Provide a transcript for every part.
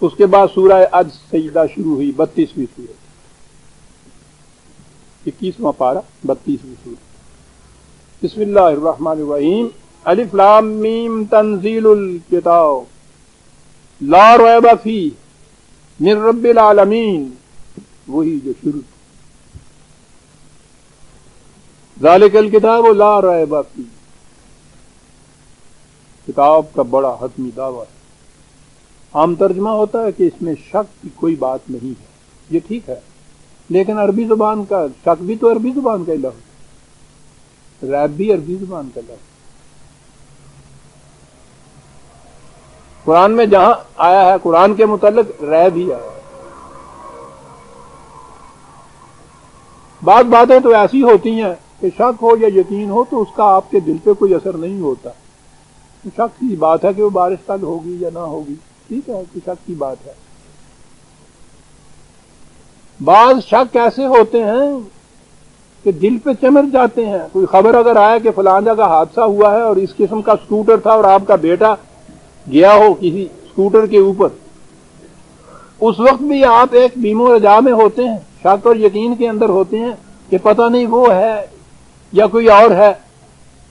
اس کے بعد سورہ اج سجدہ شروع ہوئی، بتیسویں سورت اکیسواں پارا بتیسویں سورت بسم اللہ الرحمن الرحیم۔ الف لام میم تنزیل الکتاب۔ لا ریب فی من رب العالمین۔ وہی جو شروع۔ ذالک الکتاب لا ریب فی کتاب کا بڑا حتمی دعویٰ۔ ہے عام ترجمہ ہوتا ہے کہ اس میں شک کی کوئی بات نہیں ہے۔ یہ ٹھیک ہے۔ لیکن عربی زبان کا شک بھی تو عربی زبان کا لفظ ریب بھی عربی زبان کا لفظ قرآن میں جہاں آیا ہے، قرآن کے متعلق ریب ہی آیا ہے۔ بعض باتیں تو ایسی ہوتی ہیں کہ شک ہو یا یقین ہو تو اس کا آپ کے دل پہ کوئی اثر نہیں ہوتا۔ شک کی بات ہے کہ وہ بارش کل ہوگی یا نہ ہوگی۔ ٹھیک ہے شک کی بات ہے۔ بعض شک ایسے ہوتے ہیں کہ دل پہ چمر جاتے ہیں۔ کوئی خبر اگر آئے کہ فلان جگہ حادثہ ہوا ہے اور اس قسم کا سکوٹر تھا اور آپ کا بیٹا گیا ہو کسی سکوٹر کے اوپر، اس وقت بھی آپ ایک بیمو رجا میں ہوتے ہیں۔ شک اور یقین کے اندر ہوتے ہیں کہ پتہ نہیں وہ ہے یا کوئی اور ہے۔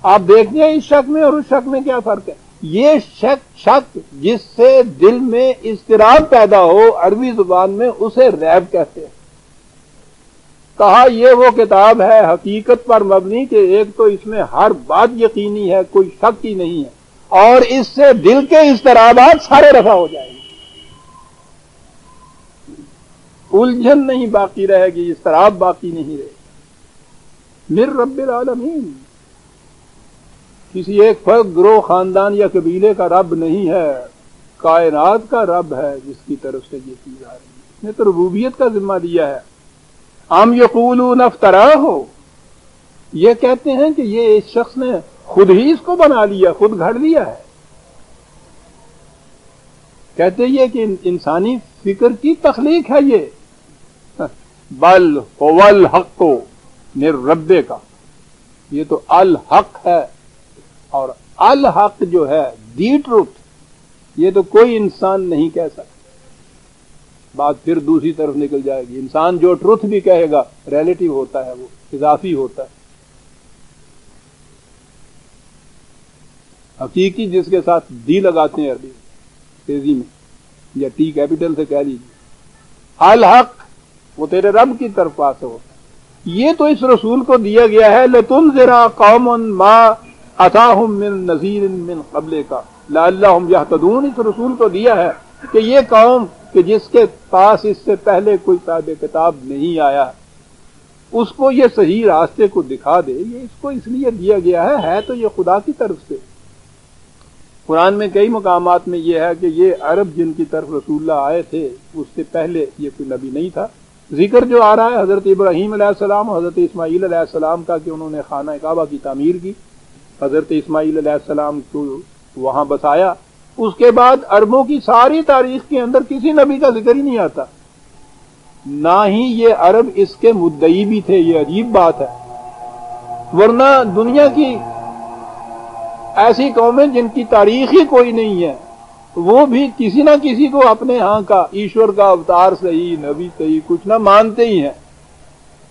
آپ دیکھتے ہیں اس شک میں اور اس شک میں کیا فرق ہے۔ یہ شک شک جس سے دل میں اضطراب پیدا ہو، عربی زبان میں اسے ریب کہتے ہیں۔ کہا یہ وہ کتاب ہے حقیقت پر مبنی کہ ایک تو اس میں ہر بات یقینی ہے، کوئی شک ہی نہیں ہے، اور اس سے دل کے اضطرابات سارے رفع ہو جائیں گے۔ الجھن نہیں باقی رہے گی، اضطراب باقی نہیں رہے گی۔ مر رب العالمین۔ کسی ایک فرق گروہ، خاندان یا قبیلے کا رب نہیں ہے۔ کائنات کا رب ہے جس کی طرف سے یہ چیز آ رہی ہے۔ اس نے تو ربوبیت کا ذمہ دیا ہے۔ عام یقول نفترا ہو یہ کہتے ہیں کہ یہ اس شخص نے خود ہی اس کو بنا لیا، خود گھڑ لیا ہے۔ کہتے یہ کہ انسانی فکر کی تخلیق ہے یہ۔ بل حق کو نر کا یہ تو الحق ہے۔ اور الحق جو ہے، دی ٹروتھ یہ تو کوئی انسان نہیں کہہ سکتا۔ بات پھر دوسری طرف نکل جائے گی۔ انسان جو ٹروتھ بھی کہے گا ریلیٹو ہوتا ہے وہ، اضافی ہوتا ہے۔ حقیقی جس کے ساتھ دی لگاتے ہیں ابھی تیزی میں، یا ٹی کیپٹل سے کہہ لیجیے الحق، وہ تیرے رب کی طرف پاس ہوتا ہے۔ یہ تو اس رسول کو دیا گیا ہے لتن ذرا قوم ماں من نذیر من قبل کا لا اللہ اس رسول کو دیا ہے کہ یہ قوم کہ جس کے پاس اس سے پہلے کوئی صاحب کتاب نہیں آیا، اس کو یہ صحیح راستے کو دکھا دے، یہ اس کو اس لیے دیا گیا ہے ہے تو یہ خدا کی طرف سے۔ قرآن میں کئی مقامات میں یہ ہے کہ یہ عرب جن کی طرف رسول اللہ آئے تھے، اس سے پہلے یہ کوئی نبی نہیں تھا۔ ذکر جو آ رہا ہے حضرت ابراہیم علیہ السلام، حضرت اسماعیل علیہ السلام کا کہ انہوں نے خانہ کعبہ کی تعمیر کی۔ حضرت اسماعیل علیہ السلام کو وہاں بسایا اس کے بعد اربوں کی ساری تاریخ کے اندر کسی نبی کا ذکر ہی نہیں آتا۔ نہ ہی یہ عرب اس کے مدعی بھی تھے، یہ عجیب بات ہے۔ ورنہ دنیا کی ایسی قومیں جن کی تاریخ ہی کوئی نہیں ہے، وہ بھی کسی نہ کسی کو اپنے ہاں کا، ایشور کا اوتار صحیح، نبی صحیح، کچھ نہ مانتے ہی ہیں۔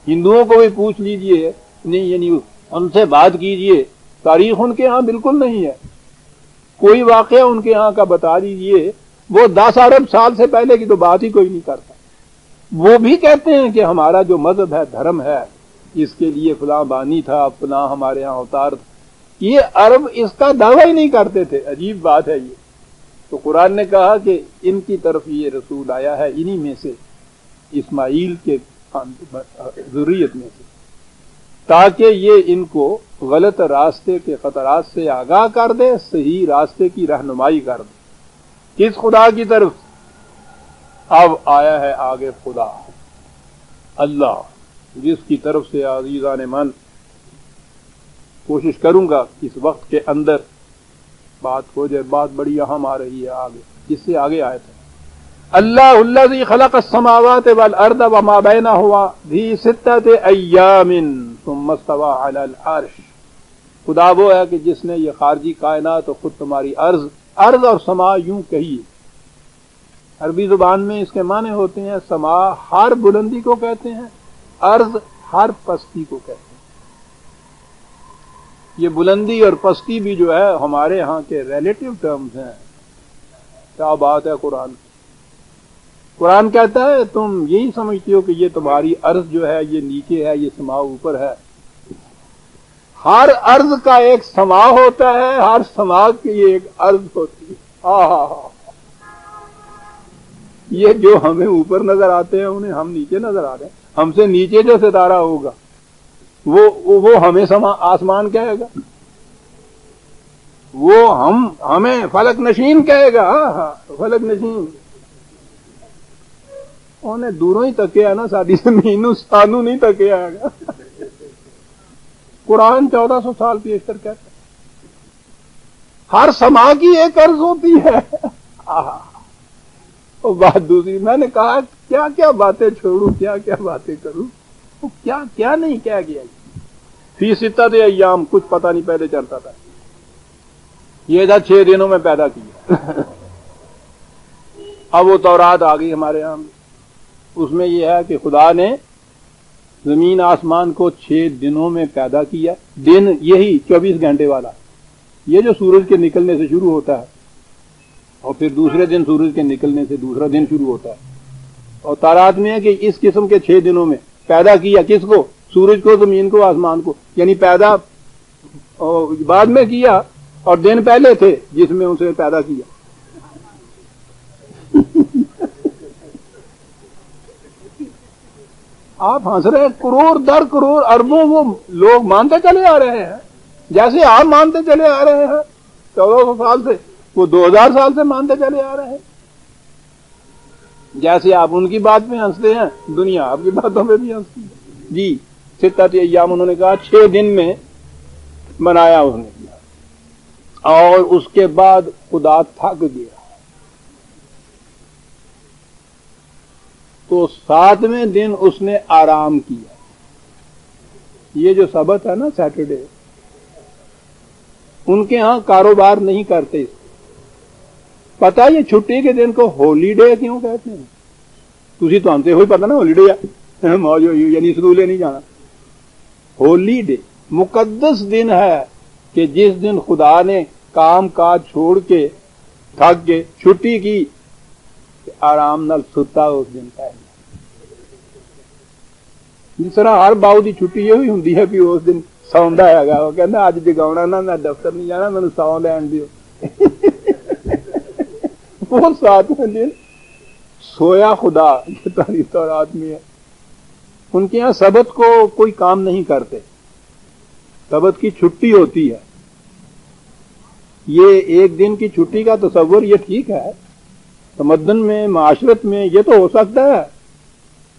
ہندوؤں کو بھی پوچھ لیجیے، نہیں یعنی ان سے بات کیجیے۔ تاریخ ان کے ہاں بالکل نہیں ہے۔ کوئی واقعہ ان کے ہاں کا بتا دیجیے۔ وہ دس ارب سال سے پہلے کی تو بات ہی کوئی نہیں کرتا۔ وہ بھی کہتے ہیں کہ ہمارا جو مذہب ہے، دھرم ہے، اس کے لیے فلاں بانی تھا، فلاں ہمارے یہاں اوتار تھا۔ یہ عرب اس کا دعوی ہی نہیں کرتے تھے۔ عجیب بات ہے یہ۔ تو قرآن نے کہا کہ ان کی طرف یہ رسول آیا ہے، انہی میں سے، اسماعیل کے ضروریت میں سے۔ تاکہ یہ ان کو غلط راستے کے خطرات سے آگاہ کر دے صحیح راستے کی رہنمائی کر دے کس خدا کی طرف۔ اب آیا ہے آگے خدا۔ اللہ، جس کی طرف سے عزیزان من، کوشش کروں گا اس وقت کے اندر بات ہو جائے، بات بڑی اہم آ رہی ہے آگے۔ جس سے آگے آئے تھے۔ اللہ اللہ خلق السماوات والارض وما بینہما بھی ستت ایام ثم استوى على العرش۔ خدا وہ ہے کہ جس نے یہ خارجی کائنات خود تمہاری عرض عرض اور سما یوں کہی عربی زبان میں اس کے معنی ہوتے ہیں سما ہر بلندی کو کہتے ہیں ارض ہر پستی کو کہتے ہیں۔ یہ بلندی اور پستی بھی جو ہے ہمارے ہاں کے ریلیٹو ٹرمز ہیں۔ کیا بات ہے قرآن؟ کی قرآن کہتا ہے تم یہی سمجھتے ہو کہ یہ تمہاری ارض جو ہے، یہ نیچے ہے، یہ سما اوپر ہے۔ ہر ارض کا ایک سما ہوتا ہے، ہر سما کی ایک ارض ہوتی ہے۔ یہ جو ہمیں اوپر نظر آتے ہیں، انہیں ہم نیچے نظر آ رہے ہیں۔ ہم سے نیچے جو ستارہ ہوگا، وہ وہ ہمیں سما، آسمان کہے گا۔ وہ ہم، ہمیں فلک نشین کہے گا۔ ہاں ہاں فلک نشین۔ انہیں دوروں ہی تکیا نا ساری زمین سانو نہیں تکیا۔ گا قرآن چودہ سو سال پیشتر کہتے ہر سما کی ایک عرض ہوتی ہے۔ بات دوسری جی، میں نے کہا، کیا کیا باتیں چھوڑوں، کیا کیا باتیں کروں؟ کیا کیا نہیں کیا گیا۔ فی ستا دے ایام کچھ پتہ نہیں پہلے چلتا تھا۔ یہ تھا چھ دنوں میں پیدا کیا۔ اب وہ تورات آ گئی ہمارے یہاں اس میں یہ ہے کہ خدا نے زمین آسمان کو چھ دنوں میں پیدا کیا۔ دن یہی چوبیس گھنٹے والا۔ یہ جو سورج کے نکلنے سے شروع ہوتا ہے، اور پھر دوسرے دن سورج کے نکلنے سے دوسرا دن شروع ہوتا ہے۔ اور تارات میں ہے کہ اس قسم کے چھ دنوں میں پیدا کیا کس کو؟ سورج کو، زمین کو، آسمان کو۔ یعنی پیدا بعد میں کیا اور دن پہلے تھے جس میں اسے پیدا کیا۔ آپ ہنس رہے ہیں، کروڑ در کروڑ اربوں وہ لوگ مانتے چلے آ رہے ہیں۔ جیسے آپ مانتے چلے آ رہے ہیں، چودہ سو سال سے، وہ دو ہزار سال سے مانتے چلے آ رہے ہیں۔ جیسے آپ ان کی بات میں ہنستے ہیں، دنیا آپ کی باتوں میں بھی ہنستی ہے۔ جی ستا ایام انہوں نے کہا، چھ دن میں منایا اس نے۔ کیا اور اس کے بعد خدا تھک گیا۔ تو ساتویں دن اس نے آرام کیا۔ یہ جو سبق ہے نا سیٹرڈے، ان کے ہاں کاروبار نہیں کرتے۔ پتا یہ چھٹی کے دن کو ہولی ڈے کیوں کہتے ہیں؟ تھی تو آتے ہوئی پتا نا ہولی ڈے یعنی اسکول نہیں جانا۔ ہولی ڈے مقدس دن ہے کہ جس دن خدا نے کام کاج چھوڑ کے، تھک کے، چھٹی کی، آرام نال ستا اس دن پہلے۔ جس طرح ہر باؤ کی چھٹی یہ ہوں بھی اس دن سوندا ہے وہ کہنا اج جگا نہ میں دفتر نہیں جانا مجھے سو لین دیو وہ ساتویں دن سویا خدا یہ تاریخ تو رات میں ہے ان کے یہاں سبت کو کوئی کام نہیں کرتے سبت کی چھٹی ہوتی ہے یہ ایک دن کی چھٹی کا تصور یہ ٹھیک ہے تمدن میں معاشرت میں یہ تو ہو سکتا ہے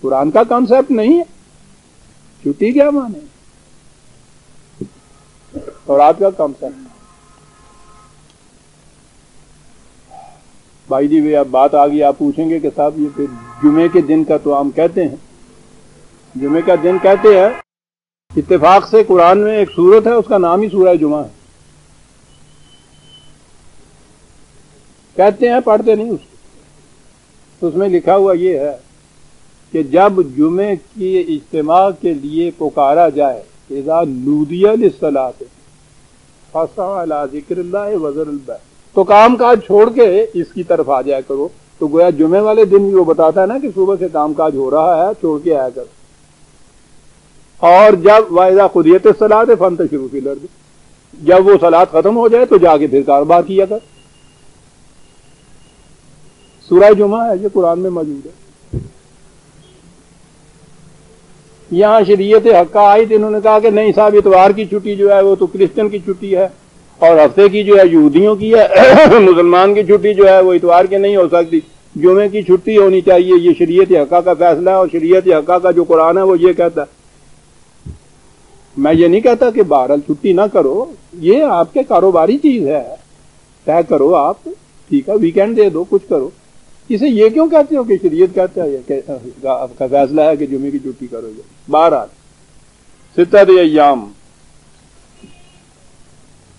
قرآن کا کانسیپٹ نہیں ہے چھٹی کیا مانے اور آپ کا کانسیپٹ بھائی جی اب بات آ گئی آپ پوچھیں گے کہ صاحب، یہ پھر جمعے کے دن کا تو ہم کہتے ہیں۔ جمعے کا دن کہتے ہیں، اتفاق سے قرآن میں ایک سورت ہے، اس کا نام ہی سورہ جمعہ ہے۔ کہتے ہیں، پڑھتے نہیں اس کو۔ اس میں لکھا ہوا یہ ہے کہ جب جمعے کی اجتماع کے لیے پکارا جائے لودیا ذکر اللہ وزر البہ تو کام کاج چھوڑ کے اس کی طرف آ جایا کرو. تو گویا جمعے والے دن بھی وہ بتاتا ہے نا کہ صبح سے کام کاج ہو رہا ہے، چھوڑ کے آیا کرو. اور جب واحدہ خودیت سلاد ہے فن شروع کی لڑ جب وہ سلاد ختم ہو جائے تو جا کے پھر کاروبار کیا کر. سورہ جمعہ ہے، یہ قرآن میں موجود ہے. یہاں شریعت حقہ آئی تو انہوں نے کہا کہ نہیں صاحب، اتوار کی چھٹی جو ہے وہ تو کرسچن کی چھٹی ہے اور ہفتے کی جو ہے یہودیوں کی ہے، مسلمان کی چھٹی جو ہے وہ اتوار کی نہیں ہو سکتی۔ جمعے کی چھٹی ہونی چاہیے، یہ شریعت حقہ کا فیصلہ ہے اور شریعت حقہ کا جو قرآن ہے وہ یہ کہتا ہے۔ میں یہ نہیں کہتا کہ بہرحال چھٹی نہ کرو، یہ آپ کے کاروباری چیز ہے۔ طے کرو آپ، ٹھیک ہے ویکینڈ دے دو، کچھ کرو۔ اسے یہ کیوں کہتے ہو کہ شریعت کہتے ہیں کا فیصلہ ہے کہ جمعے کی چھٹی کرو گے؟ بہرحال، ستر ایام۔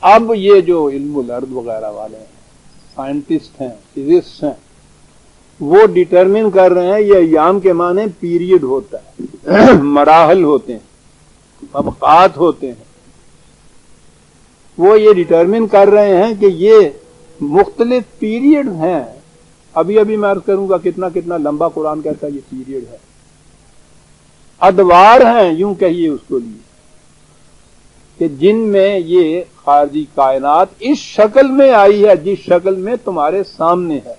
اب یہ جو علم الارض وغیرہ والے ہیں، سائنٹسٹ ہیں، فزسٹ ہیں، وہ ڈٹرمن کر رہے ہیں یہ ایام کے معنی پیریڈ ہوتا ہے، مراحل ہوتے ہیں، طبقات ہوتے ہیں۔ وہ یہ ڈٹرمن کر رہے ہیں کہ یہ مختلف پیریڈ ہیں۔ ابھی ابھی میں عرض کروں گا کتنا کتنا لمبا قرآن کہتا ہے یہ پیریڈ ہے۔ ادوار ہیں، یوں کہیے اس کو لیے۔ کہ جن میں یہ خارجی کائنات اس شکل میں آئی ہے، جس شکل میں تمہارے سامنے ہے۔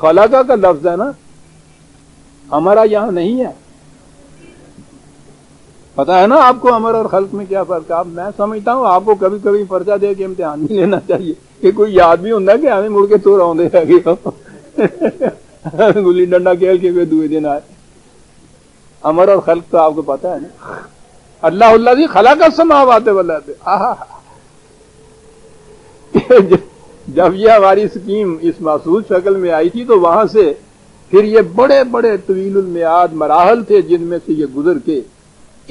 خلاقہ کا لفظ ہے نا، ہمارا یہاں نہیں ہے۔ پتا ہے نا آپ کو امر اور خلق میں کیا فرق ہے؟ میں سمجھتا ہوں آپ کو کبھی کبھی پرچہ دے کے امتحان نہیں لینا چاہیے کہ کوئی یاد بھی ہوں کہ ہمیں مڑ کے تو روندے رہ گلی ڈنڈا کھیل کے کوئی دوے دن آئے۔ امر اور خلق تو آپ کو پتا ہے نا۔ اللہ اللہ جی خلا کا سما آتے والا جب یہ ہماری اسکیم اس محسوس شکل میں آئی تھی تو وہاں سے پھر یہ بڑے بڑے طویل المیاد مراحل تھے جن میں سے یہ گزر کے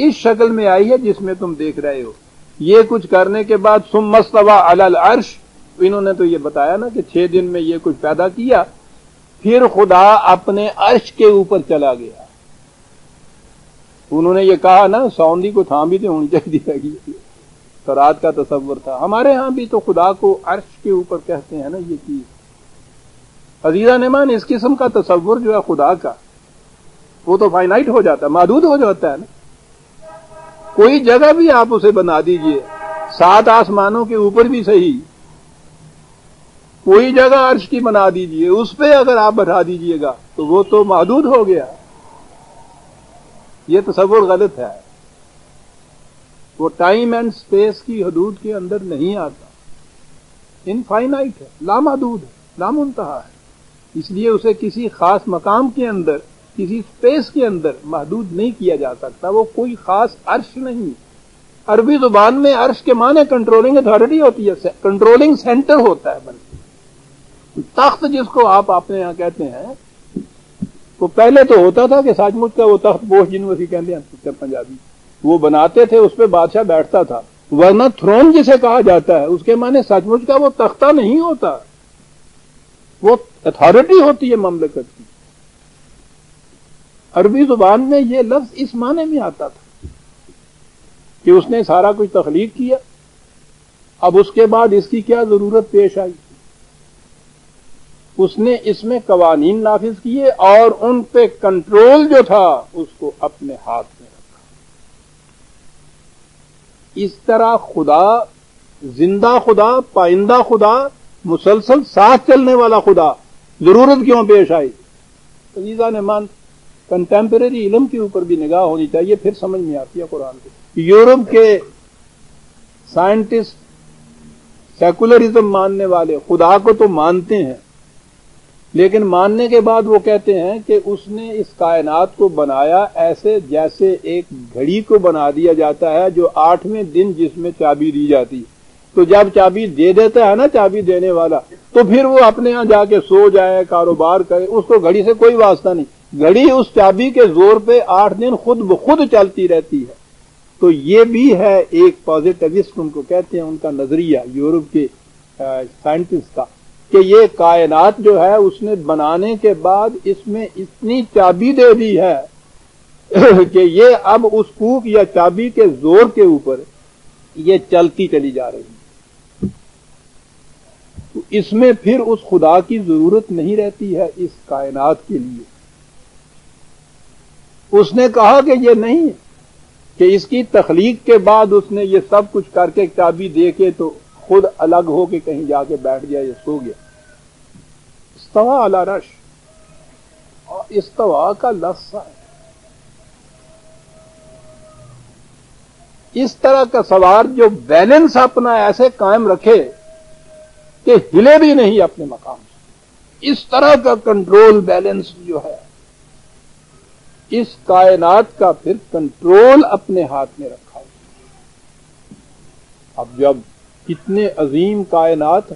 اس شکل میں آئی ہے جس میں تم دیکھ رہے ہو۔ یہ کچھ کرنے کے بعد سم مستوا العرش۔ انہوں نے تو یہ بتایا نا کہ چھ دن میں یہ کچھ پیدا کیا۔ پھر خدا اپنے عرش کے اوپر چلا گیا۔ انہوں نے یہ کہا نا سوندی کو تھام بھی تو ہونی چاہیے تو رات کا تصور تھا۔ ہمارے ہاں بھی تو خدا کو عرش کے اوپر کہتے ہیں نا، یہ چیز۔ عزیزہ نمان اس قسم کا تصور جو ہے خدا کا، وہ تو فائنائٹ ہو جاتا ہے محدود ہو جاتا ہے نا۔ کوئی جگہ بھی آپ اسے بنا دیجیے۔ سات آسمانوں کے اوپر بھی صحیح۔ کوئی جگہ عرش کی بنا دیجیے۔ اس پہ اگر آپ بٹھا دیجیے گا تو وہ تو محدود ہو گیا۔ یہ تصور غلط ہے۔ وہ ٹائم اینڈ سپیس کی حدود کے اندر نہیں آتا۔ انفائنائٹ ہے، لامحدود ہے، لامنتہا ہے۔ اس لیے اسے کسی خاص مقام کے اندر کسی سپیس کے اندر محدود نہیں کیا جا سکتا، وہ کوئی خاص عرش نہیں۔ عربی زبان میں عرش کے معنی کنٹرولنگ اتارٹی ہوتی ہے کنٹرولنگ سینٹر ہوتا ہے بلکہ۔ تخت جس کو آپ اپنے یہاں کہتے ہیں، وہ پہلے تو ہوتا تھا کہ سچ مچ کا وہ تخت بوش جن کو کہتے ہیں پنجابی۔ وہ بناتے تھے، اس پہ بادشاہ بیٹھتا تھا۔ ورنہ تھرون جسے کہا جاتا ہے، اس کے معنی سچ مچ کا وہ تختہ نہیں ہوتا۔ وہ اتارٹی ہوتی ہے مملکت کی۔ عربی زبان میں یہ لفظ اس معنی میں آتا تھا کہ اس نے سارا کچھ تخلیق کیا۔ اب اس کے بعد اس کی کیا ضرورت پیش آئی؟ اس نے اس میں قوانین نافذ کیے اور ان پہ کنٹرول جو تھا اس کو اپنے ہاتھ میں رکھا۔ اس طرح خدا، زندہ خدا، پائندہ خدا، مسلسل ساتھ چلنے والا خدا ضرورت کیوں پیش آئی؟ عزیزہ نے مان کنٹمپرری علم کے اوپر بھی نگاہ ہونی چاہیے، پھر سمجھ میں آتی ہے قرآن کو۔ یورپ کے سائنٹسٹ سیکولرزم ماننے والے خدا کو تو مانتے ہیں، لیکن ماننے کے بعد وہ کہتے ہیں کہ اس نے اس کائنات کو بنایا ایسے جیسے ایک گھڑی کو بنا دیا جاتا ہے جو آٹھویں دن جس میں چابی دی جاتی۔ تو جب چابی دے دیتا ہے نا، چابی دینے والا، تو پھر وہ اپنے یہاں جا کے سو جائے، کاروبار کرے، اس کو گھڑی سے کوئی واسطہ نہیں۔ گھڑی اس چابی کے زور پہ آٹھ دن خود بخود چلتی رہتی ہے۔ تو یہ بھی ہے ایک پازیٹوسٹ ان کو کہتے ہیں ان کا نظریہ یورپ کے سائنٹسٹ کا، کہ یہ کائنات جو ہے اس نے بنانے کے بعد اس میں اتنی چابی دے دی ہے کہ یہ اب اس کوک یا چابی کے زور کے اوپر یہ چلتی چلی جا رہی ہے۔ اس میں پھر اس خدا کی ضرورت نہیں رہتی ہے اس کائنات کے لیے۔ اس نے کہا کہ یہ نہیں کہ اس کی تخلیق کے بعد اس نے یہ سب کچھ کر کے چابی دے کے تو خود الگ ہو کے کہیں جا کے بیٹھ گیا یا سو گیا۔ استوا الا رش۔ اور استوا کا لفظ ہے۔ اس طرح کا سوار جو بیلنس اپنا ایسے قائم رکھے کہ ہلے بھی نہیں اپنے مقام سے۔ اس طرح کا کنٹرول بیلنس جو ہے۔ اس کائنات کا پھر کنٹرول اپنے ہاتھ میں رکھا۔ اب جب کتنے عظیم کائنات،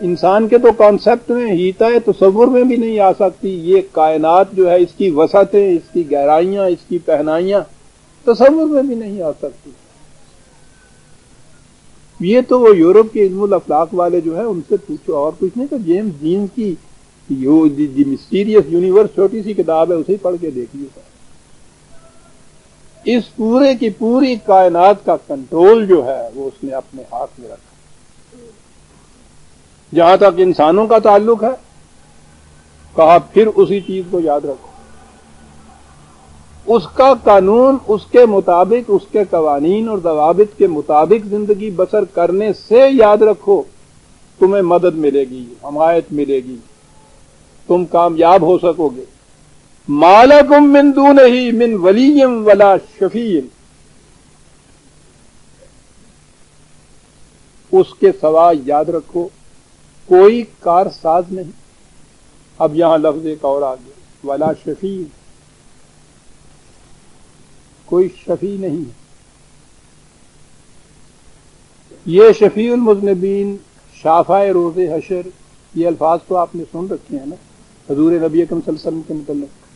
انسان کے تو کانسیپٹ میں ہیتا ہے، تصور میں بھی نہیں آ سکتی۔ یہ کائنات جو ہے، اس کی وسعتیں، اس کی گہرائیاں، اس کی پہنائیاں، تصور میں بھی نہیں آ سکتی۔ یہ تو وہ یورپ کے علم الافلاق والے جو ہیں، ان سے پوچھو اور کچھ نہیں، تو جیمز جین کی دی مسٹیریس یونیورس چھوٹی سی کتاب ہے، اسے پڑھ کے دیکھ لیے اس پورے کی پوری کائنات کا کنٹرول جو ہے، وہ اس نے اپنے ہاتھ میں رکھا۔ جہاں تک انسانوں کا تعلق ہے، کہا پھر اسی چیز کو یاد رکھو۔ اس کا قانون اس کے مطابق، اس کے قوانین اور ضوابط کے مطابق زندگی بسر کرنے سے یاد رکھو، تمہیں مدد ملے گی، حمایت ملے گی۔ تم کامیاب ہو سکو گے۔ مالکم من دون ہی من ولیم ولا شفیم اس کے سوا یاد رکھو، کوئی کار ساز نہیں۔ اب یہاں لفظ ایک اور آ گیا، ولا شفیع۔ کوئی شفیع نہیں یہ شفیع المذنبین شافہ روز حشر، یہ الفاظ تو آپ نے سن رکھے ہیں نا۔ حضور نبی اکم صلی اللہ علیہ وسلم کے متعلق۔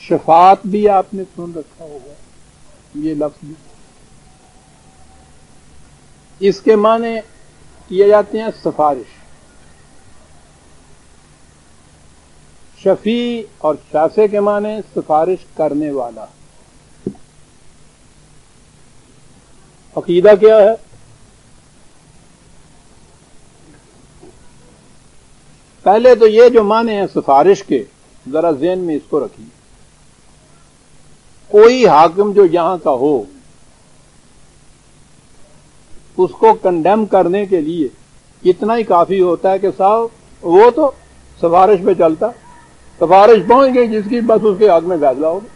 شفاعت بھی آپ نے سن رکھا ہوگا، یہ لفظ بھی۔ اس کے معنی کیے جاتے ہیں سفارش۔ شفیع اور شاسے کے معنی سفارش کرنے والا۔ عقیدہ کیا ہے؟ پہلے تو یہ جو معنی ہیں سفارش کے، ذرا ذہن میں اس کو رکھیے۔ کوئی حاکم جو یہاں کا ہو، اس کو کنڈیم کرنے کے لیے اتنا ہی کافی ہوتا ہے کہ صاحب، وہ تو سفارش پہ چلتا، سفارش پہنچ گئی جس کی بس اس کے حق میں فیصلہ ہوگا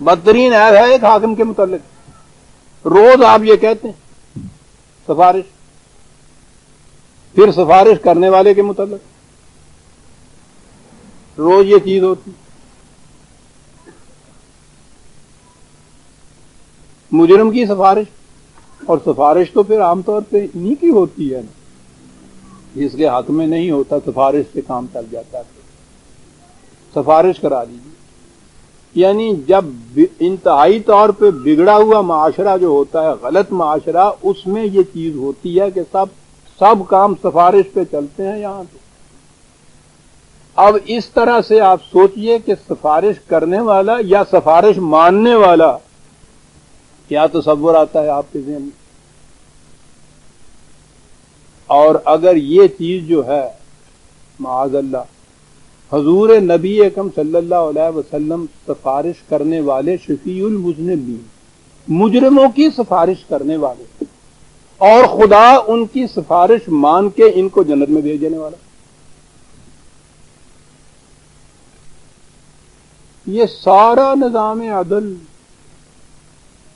بدترین ایب ہے ایک حاکم کے متعلق۔ روز آپ یہ کہتے ہیں، سفارش۔ پھر سفارش کرنے والے کے متعلق۔ روز یہ چیز ہوتی۔ مجرم کی سفارش۔ اور سفارش تو پھر عام طور پہ انہیں کی ہوتی ہے۔ نا جس کے حق میں نہیں ہوتا سفارش سے کام چل جاتا۔ ہے سفارش کرا دیجیے۔ یعنی جب انتہائی طور پہ بگڑا ہوا معاشرہ جو ہوتا ہے، غلط معاشرہ، اس میں یہ چیز ہوتی ہے کہ سب سب کام سفارش پہ چلتے ہیں یہاں تو۔ اب اس طرح سے آپ سوچئے کہ سفارش کرنے والا یا سفارش ماننے والا، کیا تصور آتا ہے آپ کے ذہن میں؟ اور اگر یہ چیز جو ہے، معاذ اللہ، حضور نبی اکم صلی اللہ علیہ وسلم سفارش کرنے والے شفیع المزنبین مجرموں کی سفارش کرنے والے اور خدا ان کی سفارش مان کے ان کو جنت میں بھیج دینے والا یہ سارا نظام عدل،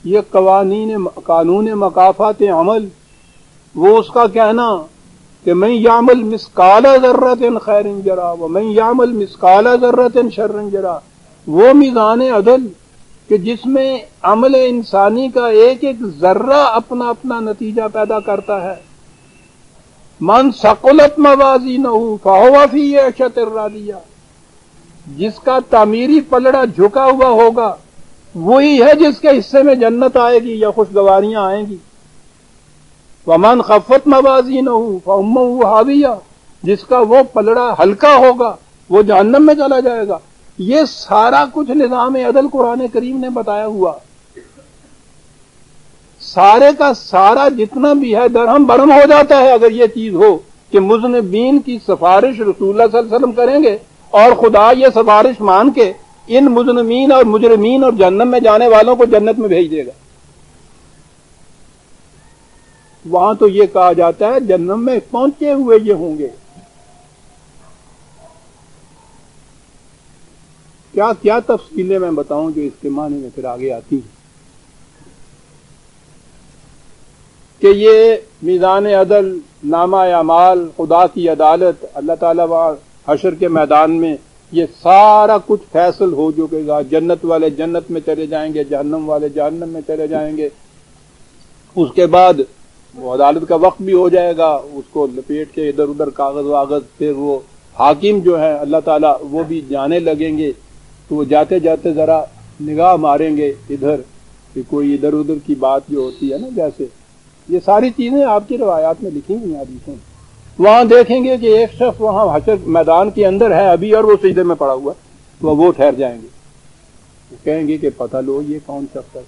یہ قوانین قانون مقافات عمل، وہ اس کا کہنا کہ میں یامل مسکالا ضرورت خیر جرا وہ میں یامل مسکالا ضرورت شرن جرا، وہ میزان عدل کہ جس میں عمل انسانی کا ایک ایک ذرہ اپنا اپنا نتیجہ پیدا کرتا ہے۔ من سکولت موازی نہ ہو فہوافی دیا جس کا تعمیری پلڑا جھکا ہوا ہوگا، وہی ہے جس کے حصے میں جنت آئے گی یا خوشگواریاں آئیں گی۔ وہ من خفت موازی نہ ہو جس کا وہ پلڑا ہلکا ہوگا، وہ جہنم میں چلا جائے گا۔ یہ سارا کچھ نظام عدل قرآن کریم نے بتایا ہوا۔ سارے کا سارا جتنا بھی ہے درہم برہم ہو جاتا ہے اگر یہ چیز ہو کہ مزنبین کی سفارش رسول اللہ صلی اللہ علیہ وسلم کریں گے اور خدا یہ سفارش مان کے ان مزنمین اور مجرمین اور جنم میں جانے والوں کو جنت میں بھیج دے گا۔ وہاں تو یہ کہا جاتا ہے جنم میں پہنچے ہوئے یہ ہوں گے۔ کیا کیا تفصیلیں میں بتاؤں جو اس کے معنی میں پھر آگے آتی ہیں؟ کہ یہ میزان عدل، نامہ اعمال، خدا کی عدالت، اللہ تعالیٰ حشر کے میدان میں یہ سارا کچھ فیصل ہو چکے گا۔ جنت والے جنت میں چلے جائیں گے، جہنم والے جہنم میں چلے جائیں گے۔ اس کے بعد وہ عدالت کا وقت بھی ہو جائے گا۔ اس کو لپیٹ کے ادھر ادھر کاغذ واغذ، پھر وہ حاکم جو ہے اللہ تعالیٰ وہ بھی جانے لگیں گے۔ تو وہ جاتے جاتے ذرا نگاہ ماریں گے ادھر کہ کوئی ادھر ادھر کی بات جو ہوتی ہے نا جیسے۔ یہ ساری چیزیں آپ کی روایات میں لکھی ہوئی ہیں وہاں دیکھیں گے کہ ایک شخص وہاں حشر میدان کے اندر ہے ابھی اور وہ سجدے میں پڑا ہوا تو وہ ٹھہر جائیں گے۔ وہ کہیں گے کہ پتہ لو یہ کون شخص ہے۔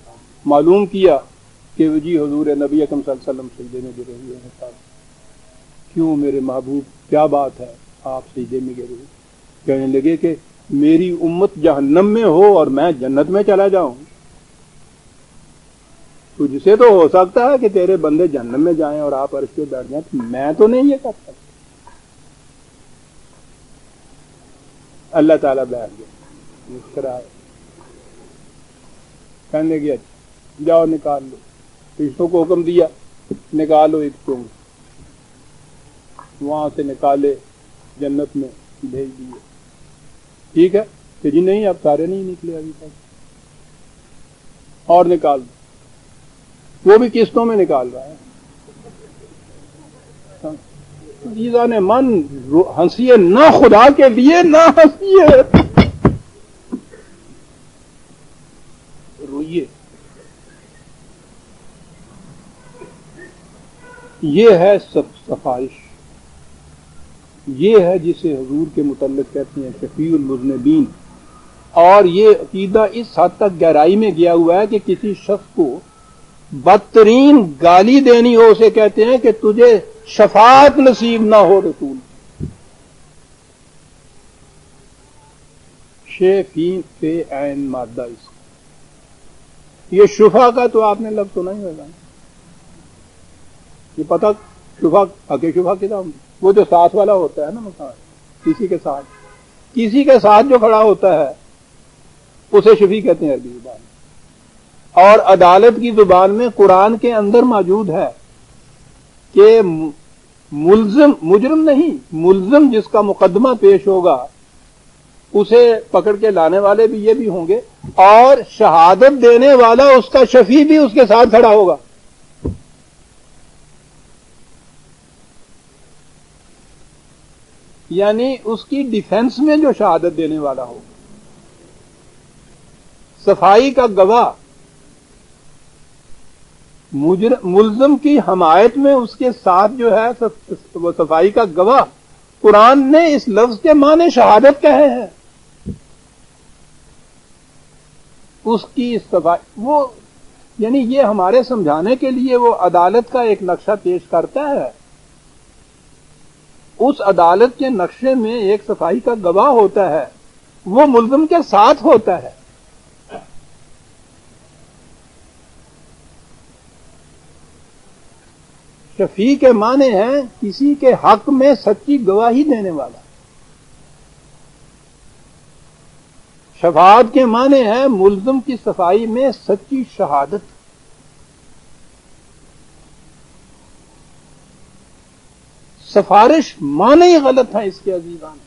معلوم کیا کہ جی حضور نبی اکم صلی اللہ علیہ وسلم سجدے میں گرے ہوئے ہیں۔ کیوں میرے محبوب؟ کیا بات ہے؟ آپ سجدے میں گرے ہوئے۔ کہنے لگے کہ میری امت جہنم میں ہو اور میں جنت میں چلا جاؤں۔ تجھ سے تو ہو سکتا ہے کہ تیرے بندے جہنم میں جائیں اور آپ عرش پہ بیٹھ جائیں میں تو نہیں یہ کر سکتا۔ اللہ تعالیٰ بیٹھ گیا مسکرائے۔ کہنے لگے اچھا، جاؤ نکال لو۔ رشتوں کو حکم دیا نکالو ایک چونگ۔ وہاں سے نکالے، جنت میں بھیج دیے۔ ٹھیک ہے؟ کہ جی نہیں، اب سارے نہیں نکلے ابھی تک۔ اور نکال دو۔ وہ بھی قسطوں میں نکال رہا ہے۔ نے من ہنسی نہ خدا کے لیے، نہ ہنسی روئیے۔ یہ ہے سب سفارش۔ یہ ہے جسے حضور کے متعلق کہتے ہیں شفیع المذنبین۔ اور یہ عقیدہ اس حد تک گہرائی میں گیا ہوا ہے کہ کسی شخص کو بدترین گالی دینی ہو، اسے کہتے ہیں کہ تجھے شفاعت نصیب نہ ہو رسول۔ شیفین فی عین مادہ اس یہ شفا کا تو آپ نے لفظ سنا ہی ہوگا۔ یہ پتہ شفا اکے شفا کتاب وہ جو ساتھ والا ہوتا ہے نا مکان کسی کے ساتھ۔ کسی کے ساتھ جو کھڑا ہوتا ہے، اسے شفیع کہتے ہیں عربی زبان۔ اور عدالت کی زبان میں قرآن کے اندر موجود ہے کہ ملزم، مجرم نہیں، ملزم جس کا مقدمہ پیش ہوگا، اسے پکڑ کے لانے والے بھی یہ بھی ہوں گے اور شہادت دینے والا اس کا شفیع بھی اس کے ساتھ کھڑا ہوگا۔ یعنی اس کی ڈیفنس میں جو شہادت دینے والا ہو۔ صفائی کا گواہ ملزم کی حمایت میں اس کے ساتھ جو ہے وہ صفائی کا گواہ قرآن نے اس لفظ کے معنی شہادت کہے ہیں۔ اس کی صفائی، وہ یعنی یہ ہمارے سمجھانے کے لیے وہ عدالت کا ایک نقشہ پیش کرتا ہے۔ اس عدالت کے نقشے میں ایک صفائی کا گواہ ہوتا ہے، وہ ملزم کے ساتھ ہوتا ہے۔ شفیع کے معنی ہیں کسی کے حق میں سچی گواہی دینے والا۔ شفاعت کے معنی ہیں ملزم کی صفائی میں سچی شہادت۔ سفارش مانے ہی غلط ہے اس کے عزیزان۔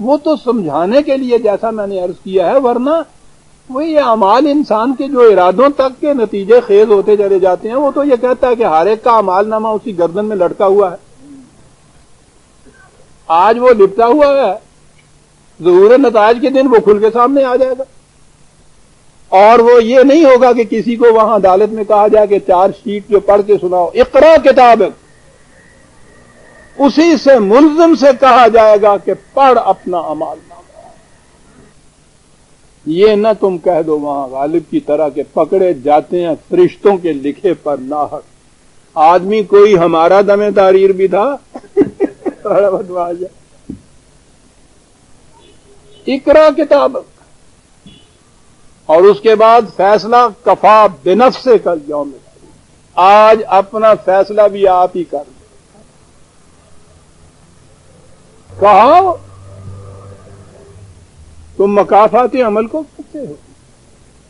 وہ تو سمجھانے کے لیے جیسا میں نے عرض کیا ہے، ورنہ وہ یہ امال انسان کے جو ارادوں تک کے نتیجے خیز ہوتے چلے جاتے ہیں، وہ تو یہ کہتا ہے کہ ہر ایک کا امال نامہ اسی گردن میں لٹکا ہوا ہے۔ آج وہ لپٹا ہوا ہے۔ ضرور نتائج کے دن وہ کھل کے سامنے آ جائے گا۔ اور وہ یہ نہیں ہوگا کہ کسی کو وہاں عدالت میں کہا جائے کہ چار شیٹ جو پڑھ کے سناؤ۔ اقرا کتاب اسی سے ملزم سے کہا جائے گا کہ پڑھ اپنا امال نامہ یہ نہ تم کہہ دو وہاں غالب کی طرح کہ پکڑے جاتے ہیں فرشتوں کے لکھے پر ناحق۔ آدمی کوئی ہمارا دم تاریر بھی تھا؟ اقرا کتاب اور اس کے بعد فیصلہ کفا بنف سے کر جاؤ آج اپنا فیصلہ بھی آپ ہی کر۔ دیں کہا، تم مقافاتی عمل کو کرتے ہو۔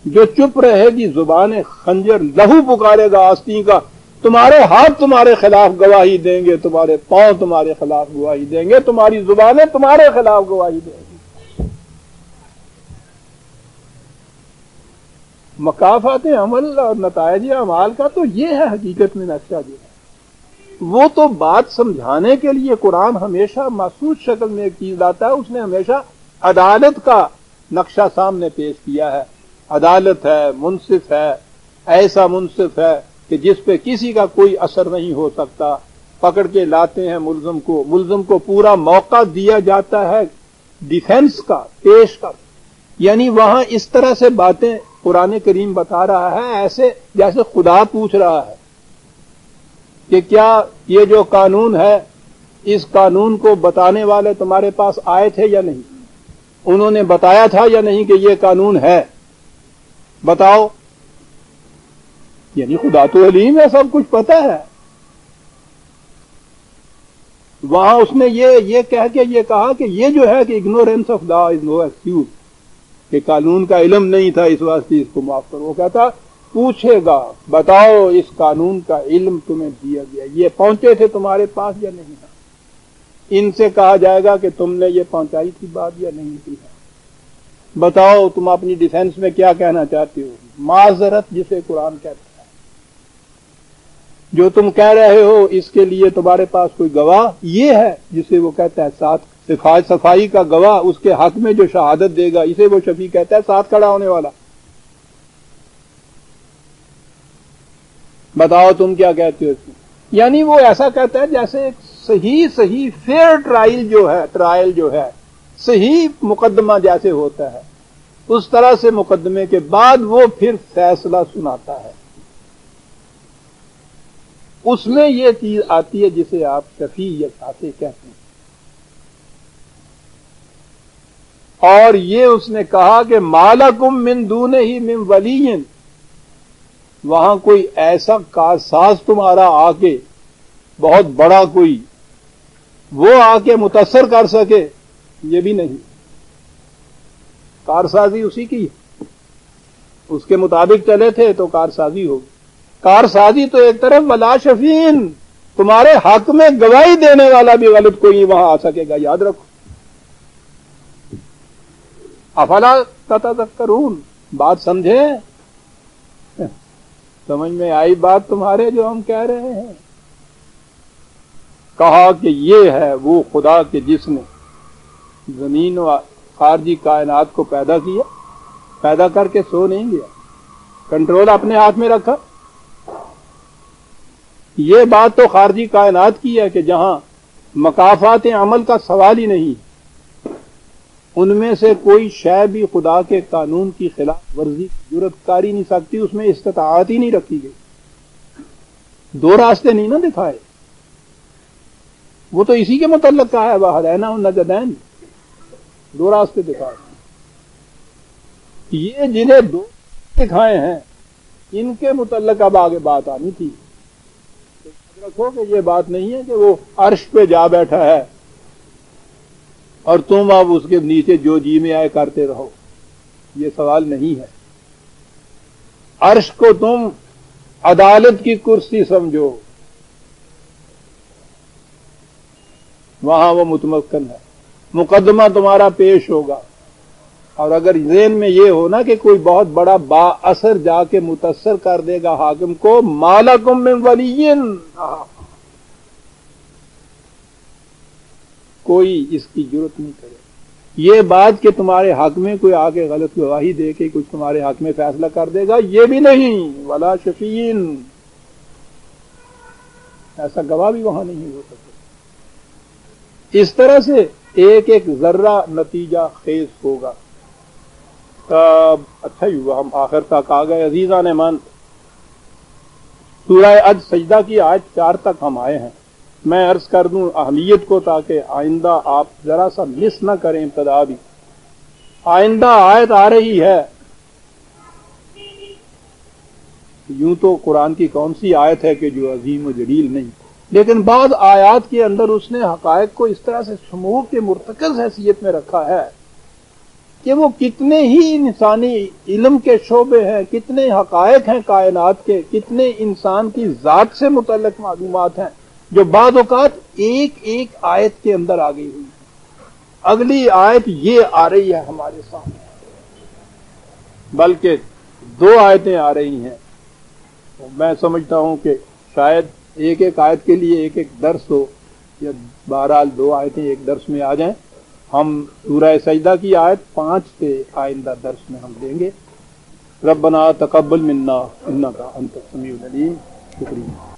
جو چپ رہے گی زبان خنجر لہو پکارے گا آستین کا، تمہارے ہاتھ تمہارے خلاف گواہی دیں گے، تمہارے پاؤں تمہارے خلاف گواہی دیں گے، تمہاری زبانیں تمہارے خلاف گواہی دیں گے۔ مقافات عمل اور نتائج اعمال کا تو یہ ہے حقیقت میں نقشہ جو وہ تو بات سمجھانے کے لیے قرآن ہمیشہ محسوس شکل میں ایک چیز لاتا ہے، اس نے ہمیشہ عدالت کا نقشہ سامنے پیش کیا ہے۔ عدالت ہے، منصف ہے، ایسا منصف ہے کہ جس پہ کسی کا کوئی اثر نہیں ہو سکتا۔ پکڑ کے لاتے ہیں ملزم کو ملزم کو پورا موقع دیا جاتا ہے۔ ڈیفینس کا، پیش کر یعنی وہاں اس طرح سے باتیں قرآن کریم بتا رہا ہے، ایسے جیسے خدا پوچھ رہا ہے کہ کیا یہ جو قانون ہے، اس قانون کو بتانے والے تمہارے پاس آئے تھے یا نہیں؟ انہوں نے بتایا تھا یا نہیں کہ یہ قانون ہے؟ بتاؤ۔ یعنی خدا تو علیم ہے، سب کچھ پتا ہے۔ وہاں اس نے یہ یہ کہہ کے یہ کہا کہ یہ جو ہے کہ ignorance of law is no excuse کہ قانون کا علم نہیں تھا اس واسطے اس کو معاف کرو۔ وہ کہتا، پوچھے گا، بتاؤ اس قانون کا علم تمہیں دیا گیا، یہ پہنچے تھے تمہارے پاس یا نہیں تھا؟ ان سے کہا جائے گا کہ تم نے یہ پہنچائی تھی بات یا نہیں کی ہے بتاؤ تم اپنی ڈیفینس میں کیا کہنا چاہتے ہو؟ معذرت جسے قرآن کہتا ہے۔ جو تم کہہ رہے ہو، اس کے لیے تمہارے پاس کوئی گواہ یہ ہے جسے وہ کہتا ہے ساتھ صفائی کا گواہ اس کے حق میں جو شہادت دے گا، اسے وہ شفیع کہتا ہے، ساتھ کھڑا ہونے والا۔ بتاؤ تم کیا کہتے ہو یعنی وہ ایسا کہتا ہے جیسے صحیح صحیح فیئر ٹرائل جو ہے، ٹرائل جو ہے، صحیح مقدمہ جیسے ہوتا ہے۔ اس طرح سے مقدمے کے بعد وہ پھر فیصلہ سناتا ہے۔ اس میں یہ چیز آتی ہے جسے آپ شفیع یا ساتھی کہتے ہیں۔ اور یہ اس نے کہا کہ مالکم من دون ہی من ولی وہاں کوئی ایسا کارساز تمہارا آ کے، بہت بڑا کوئی، وہ آ کے متاثر کر سکے، یہ بھی نہیں۔ کارسازی اسی کی۔ اس کے مطابق چلے تھے تو کارسازی ہوگی کارسازی تو ایک طرف ولا شفین، تمہارے حق میں گواہی دینے والا بھی غلط کوئی وہاں آ سکے گا، یاد رکھو۔ افلا تتذکرون؟ بات سمجھے؟ سمجھ میں آئی بات تمہارے جو ہم کہہ رہے ہیں۔ کہا کہ یہ ہے وہ خدا کے جس نے زمین و خارجی کائنات کو پیدا کیا، پیدا کر کے سو نہیں گیا۔ کنٹرول اپنے ہاتھ میں رکھا۔ یہ بات تو خارجی کائنات کی ہے کہ جہاں مقافات عمل کا سوال ہی نہیں۔ ان میں سے کوئی شے بھی خدا کے قانون کی خلاف ورزی ضرورت کاری نہیں سکتی، اس میں استطاعت ہی نہیں رکھی گئی۔ دو راستے نہیں نا دکھائے۔ وہ تو اسی کے متعلق کہا ہے وہ رہنا نجدین دو راستے دکھائے۔ یہ جنہیں دو دکھائے ہیں، ان کے متعلق اب آگے بات آنی تھی۔ رکھو کہ یہ بات نہیں ہے کہ وہ عرش پہ جا بیٹھا ہے۔ اور تم اب اس کے نیچے جو جی میں آئے کرتے رہو۔ یہ سوال نہیں ہے۔ عرش کو تم عدالت کی کرسی سمجھو۔ وہاں وہ متمکن ہے۔ مقدمہ تمہارا پیش ہوگا۔ اور اگر ذہن میں یہ ہونا کہ کوئی بہت بڑا با اثر جا کے متاثر کر دے گا حاکم کو مالا کم میں ولی کوئی اس کی ضرورت نہیں کرے۔ یہ بات کہ تمہارے حق میں کوئی آگے غلط گواہی دے کے کچھ تمہارے حق میں فیصلہ کر دے گا، یہ بھی نہیں۔ ولا شفین ایسا گواہ بھی وہاں نہیں ہو سکتا۔ اس طرح سے ایک ایک ذرہ نتیجہ خیز ہوگا۔ اچھا ہی ہوا، ہم آخر تک آ گئے عزیزہ نے من سورہ اج سجدہ کی آج چار تک ہم آئے ہیں۔ میں عرض کر دوں اہمیت کو تاکہ آئندہ آپ ذرا سا مس نہ کریں ابتدا بھی آئندہ آیت آ رہی ہے۔ یوں تو قرآن کی کون سی آیت ہے کہ جو عظیم و جلیل نہیں۔ لیکن بعض آیات کے اندر اس نے حقائق کو اس طرح سے سموہ کے مرتکز حیثیت میں رکھا ہے کہ وہ کتنے ہی انسانی علم کے شعبے ہیں، کتنے حقائق ہیں کائنات کے، کتنے انسان کی ذات سے متعلق معلومات ہیں۔ جو بعض اوقات ایک ایک آیت کے اندر آ گئی ہوئی اگلی آیت یہ آ رہی ہے ہمارے سامنے۔ بلکہ دو آیتیں آ رہی ہیں۔ میں سمجھتا ہوں کہ شاید ایک ایک آیت کے لیے ایک ایک درس ہو یا بہرحال دو آیتیں ایک درس میں آ جائیں۔ ہم سورہ سجدہ کی آیت پانچ سے آئندہ درس میں ہم دیں گے۔ ربنا تقبل منا انکا انت السمیع العلیم۔ شکریہ۔